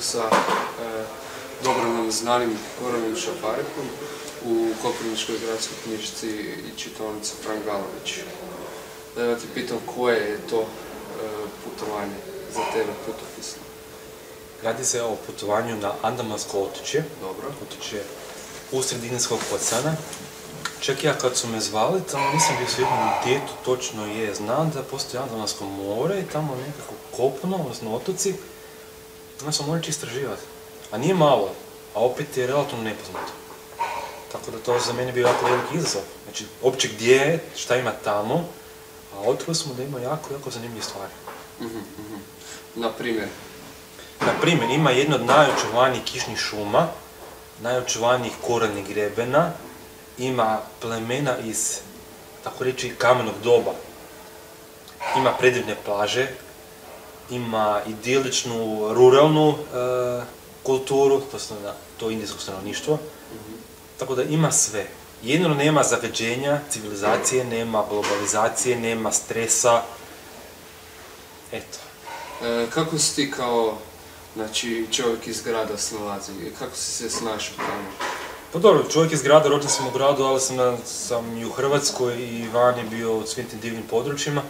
sa e, dobro nam znanim Goranom Šafarikom u Koprivničkoj gradskoj knjižci i čitaonici Frank Galović. Da ja ti pitam koje je to e, putovanje za tebe putopisno? Radi se o putovanju na Andamansko otočje, Dobro. otočje usred Indijskog oceana. Čak ja kad su me zvali, tamo nisam bio siguran gdje to točno je. Znam da postoji Andamansko more i tamo nekako kopno, odnosno otoci. Onda sam morao istraživati. A nije malo, a opet je relativno nepoznato. Tako da to za mene bio jako veliki izazov. Znači, uopće gdje je, šta ima tamo, a otkrili smo da ima jako, jako zanimljive stvari. Mhm, mhm. Na primjer, Na primjer, ima jedna od najočuvanijih kišnih šuma, najočuvanijih koranih grebena, ima plemena iz, tako reći, kamenog doba. Ima predivne plaže, ima idiličnu ruralnu e, kulturu, to, na- to indijsko stanovništvo, tako da ima sve. Jedino nema zagađenja, civilizacije, nema globalizacije, nema stresa. Eto. e, kako si ti kao znači, čovjek iz grada snalazi? Kako si se snašao tamo? Pa dobro, čovjek iz grada, rođen sam u gradu, ali sam, na- sam i u Hrvatskoj i vani bio u svim tim divnim područjima,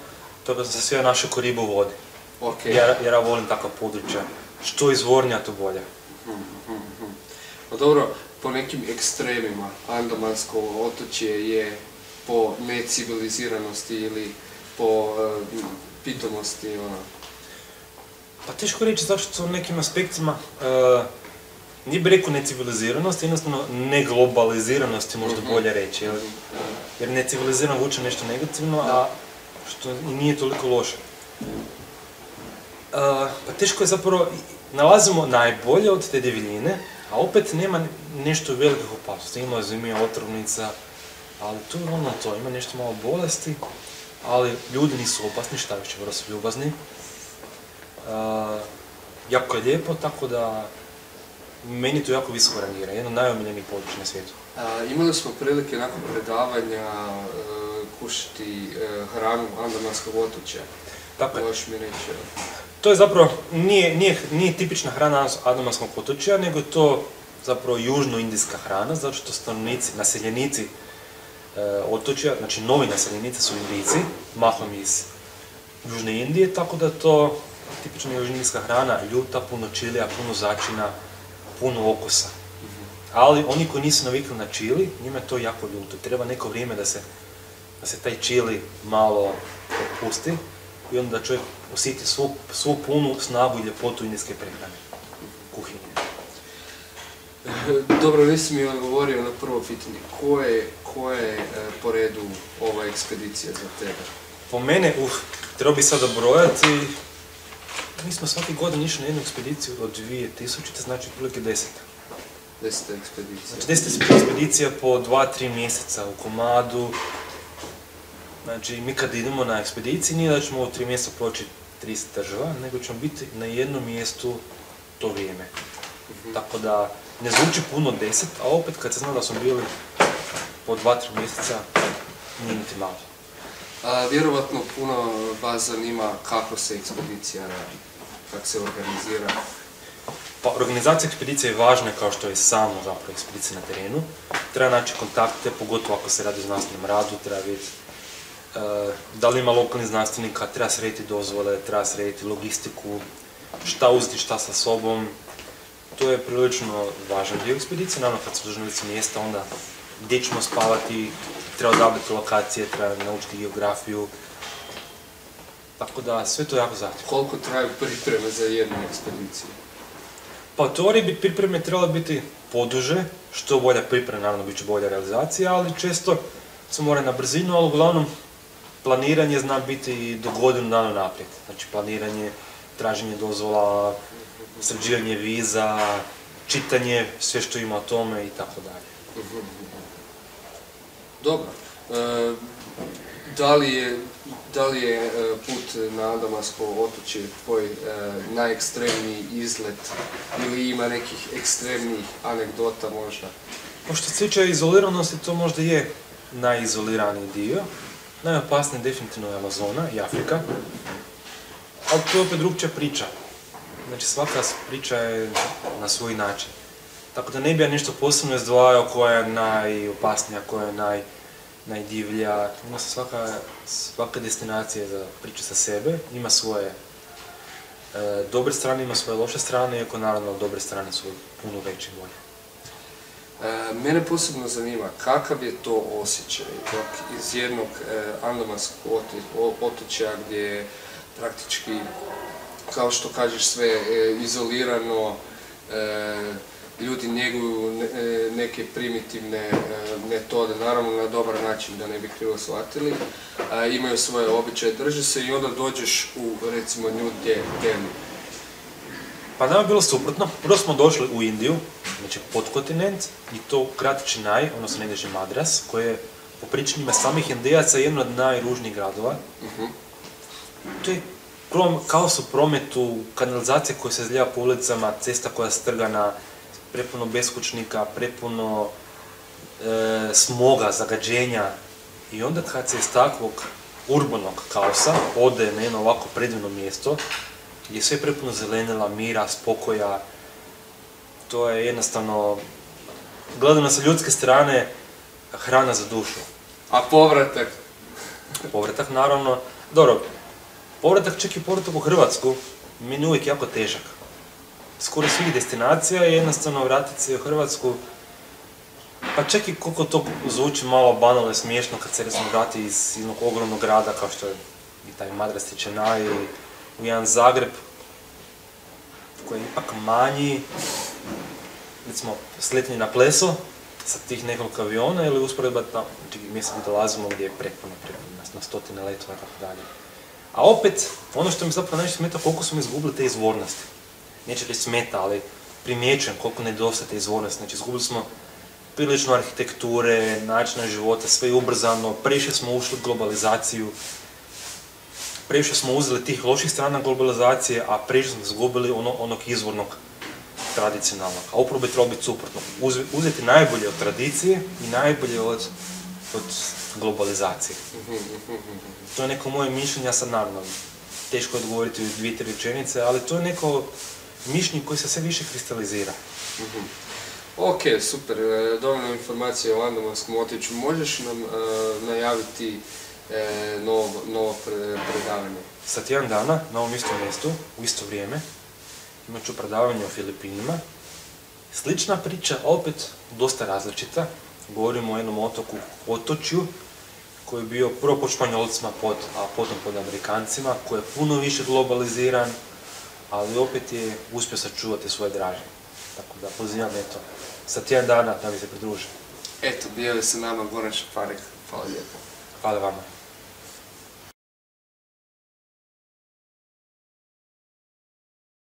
tako da sam se sve našao ko riba u vodi. Ok. Jer, jer ja volim takva područja. Što izvornija, to bolje. Pa dobro, po nekim ekstremima, Andamansko otočje je po neciviliziranosti ili po e, pitomosti, ono. Pa teško reći zato što u nekim aspektima, e, nije bi rekao neciviliziranost, jednostavno neglobaliziranost je možda Mhm. bolje reći. Jer, jer necivilizirano vuče nešto negativno, a što nije toliko loše. Pa teško je zapravo, nalazimo najbolje od te divljine, a opet nema nešto velikih opasnosti. Ima zemlja otrovnica, ali tu je ono to, ima nešto malo bolesti, ali ljudi nisu opasni, šta više, vrlo su ljubazni. Uh, jako je lijepo, tako da meni to jako visoko rangira, jedno od najomiljenijih područja na svijetu. A, imali smo prilike nakon predavanja e, kušati e, hranu Andamanskog otočja. Tako je. Možeš mi reći? To je zapravo, nije, nije, nije tipična hrana Andamanskog otočja, nego je to zapravo južnoindijska hrana, zato što stanovnici, naseljenici e, otočja, znači novi naseljenici su Indijci, mahom iz Južne Indije, tako da to tipična južnoindijska hrana, ljuta, puno čilija, puno začina, puno okusa. Ali oni koji nisu navikli na čili, njima je to jako ljuto. Treba neko vrijeme da se, da se taj čili malo opusti i onda da čovjek osjeti svu, svu punu snagu i ljepotu indijske prehrane, kuhinje. Dobro, nisi mi odgovorio na prvo pitanje. Ko je, ko je e, po redu ova ekspedicija za tebe? Po mene, uh, trebao bi sada brojati, mi smo svake godine išli na jednu ekspediciju od 2000, znači otprilike deseta. Deseta ekspedicija. Znači deseta ekspedicija po 2-3 mjeseca u komadu. Znači mi kad idemo na ekspediciji nije da ćemo u 3 mjeseca proći 30 država, nego ćemo biti na jednom mjestu to vrijeme. Tako da ne zvuči puno 10, a opet kad se zna da smo bili po 2-3 mjeseca, nije niti malo. A, vjerovatno puno vas zanima kako se ekspedicija radi, kako se organizira. Pa organizacija ekspedicije je važna kao što je samo zapravo ekspedicija na terenu. Treba naći kontakte, pogotovo ako se radi o znanstvenom radu, treba vidjeti da li ima lokalnih znanstvenika, treba srediti dozvole, treba srediti logistiku, šta uzeti, šta sa sobom. To je prilično važan dio ekspedicije, naravno kad su na lice mjesta, onda gdje ćemo spavati, treba odabrati lokacije, treba naučiti geografiju. Tako da sve to je jako zahtjevno. Koliko traju pripreme za jednu ekspediciju? Pa u teoriji bi pripreme trebale biti poduže, što bolja priprema, naravno bit će bolja realizacija, ali često se mora na brzinu, ali uglavnom planiranje zna biti i do godinu dana naprijed. Znači planiranje, traženje dozvola, sređivanje viza, čitanje, sve što ima o tome i tako dalje. Dobro. E, da li je, da li je e, put na Andamansko otočje tvoj e, najekstremniji izlet ili ima nekih ekstremnih anegdota možda? Pa što se tiče izoliranosti, to možda je najizoliraniji dio. Najopasniji definitivno je Amazona i Afrika. Ali to je opet drugčija priča. znači svaka priča je na svoj način. Tako da ne bi ja nešto posebno izdvajao koja je najopasnija, koja je naj, najdivlja. Ima se svaka, svaka destinacija za priču sa sebe, ima svoje e, dobre strane, ima svoje loše strane, iako naravno dobre strane su puno veće i bolje. E, mene posebno zanima kakav je to osjećaj dok iz jednog e, andamanskog otočja gdje je praktički, kao što kažeš, sve e, izolirano, ljudi njeguju neke primitivne metode, naravno na dobar način da ne bi krivo shvatili, imaju svoje običaje, drže se i onda dođeš u recimo New Delhi. Pa nama je bilo suprotno. Prvo smo došli u Indiju, znači podkontinent, i to kratići naj, odnosno negdje Madras, koje je po pričanjima samih Indijaca jedno od najružnijih gradova. Uh To je kaos u prometu, kanalizacija koja se zlijeva po ulicama, cesta koja je strgana, prepuno beskućnika, prepuno e, smoga, zagađenja. I onda kad se iz takvog urbanog kaosa ode na jedno ovako predivno mjesto, je sve prepuno zelenila, mira, spokoja, to je jednostavno, gledano sa ljudske strane, hrana za dušu. A povratak? Povratak, naravno. Dobro, povratak, čak i povratak u Hrvatsku, meni je uvijek jako težak skoro svih destinacija i jednostavno vratiti se u Hrvatsku. Pa čak i koliko to zvuči malo banalno i smiješno kad se recimo vrati iz jednog ogromnog grada kao što je i taj Madras Čenaj ili u jedan Zagreb koji je ipak manji, recimo sletni na pleso sa tih nekoliko aviona ili usporedba tamo, znači mjesto gdje dolazimo gdje je prepuno, prepuno na stotine letova i tako dalje. A opet, ono što mi zapravo najviše smeta, koliko smo izgubili te izvornosti neće li smeta, ali primjećujem koliko nedostaje te izvornosti. Znači, izgubili smo prilično arhitekture, načina života, sve je ubrzano, previše smo ušli u globalizaciju, previše smo uzeli tih loših strana globalizacije, a previše smo izgubili ono, onog izvornog tradicionalnog. A upravo bi trebalo biti suprotno. uzeti najbolje od tradicije i najbolje od, od globalizacije. To je neko moje mišljenje, ja sad naravno teško odgovoriti u dvije, tri rečenice, ali to je neko mišljenje koji se sve više kristalizira. Ok, super, e, dovoljno informacije o Andamanskom otiću. Možeš nam e, najaviti e, novo, predavanje? Sa tjedan dana, na ovom istom mjestu, u isto vrijeme, imat ću predavanje o Filipinima. Slična priča, opet dosta različita. Govorimo o jednom otoku, otočju, koji je bio prvo pod Španjolcima, a potom pod Amerikancima, koji je puno više globaliziran, ali opet je uspio sačuvati svoje draže. Tako da pozivam eto, sa tjedan dana da bi se pridružio. Eto, bio je sa nama Goran Šaparik. Hvala lijepo. Hvala vama.